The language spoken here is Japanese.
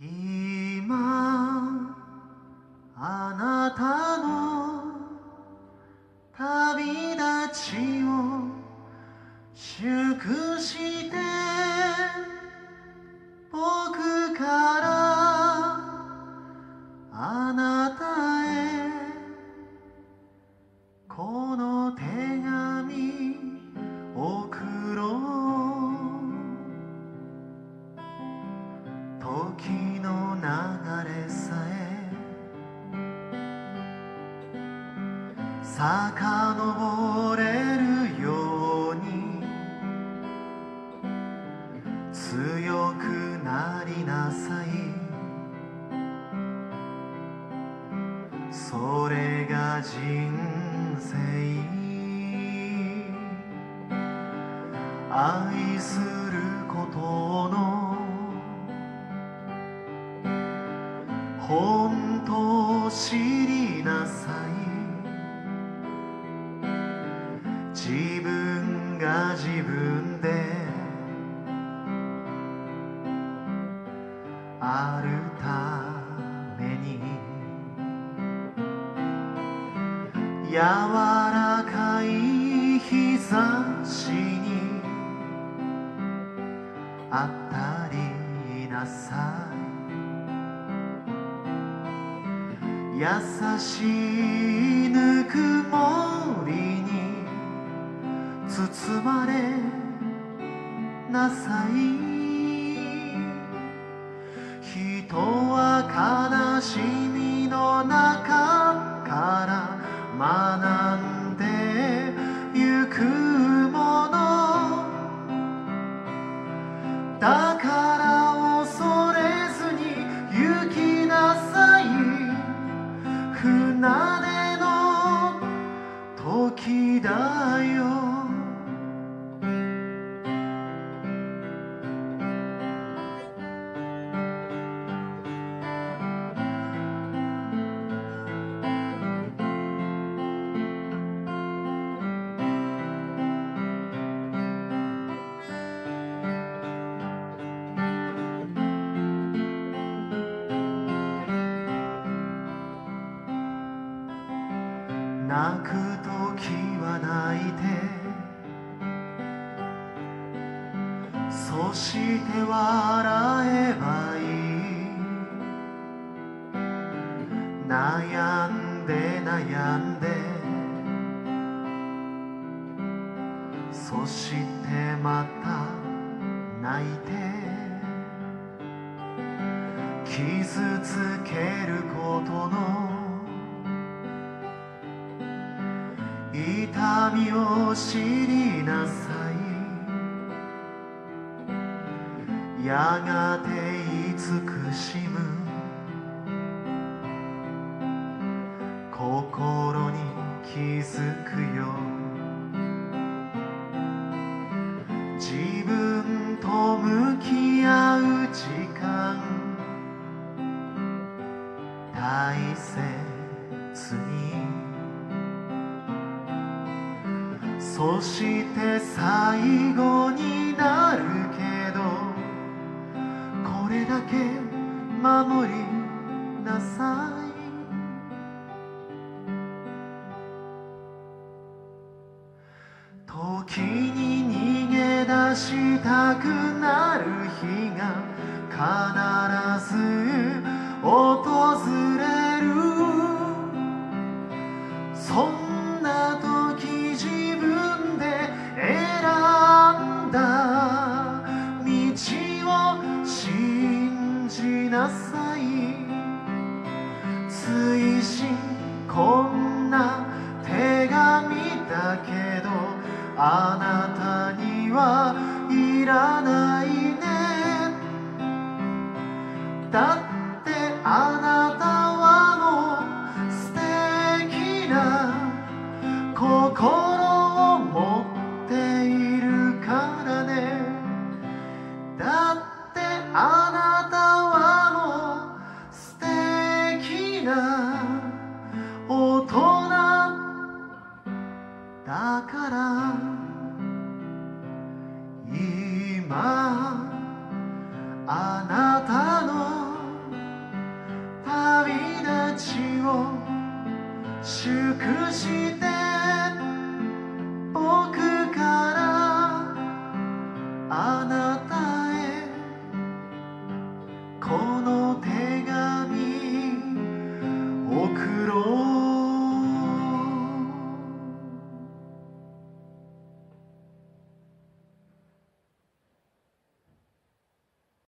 今あなたの旅立ちを祝し時の流れさえ遡れるように強くなりなさい。それが人生。愛することの本当を知りなさい。自分が自分で。あるために。柔らかい日差しに。当たりなさい。優しいぬくもりに包まれなさい。人は悲しみの中から学ん泣く時は泣いてそして笑えばいい。悩んで悩んでそしてまた泣いて傷つけることの痛みを知りなさい。やがて慈しむ。心に気づくよ。そして最後になるけどこれだけ守りなさい。時に逃げ出したくなる日が必ず訪れる。だってあなたはもう素敵な心を持っているからね。だってあなたはもう素敵な隠して僕からあなたへこの手紙送ろう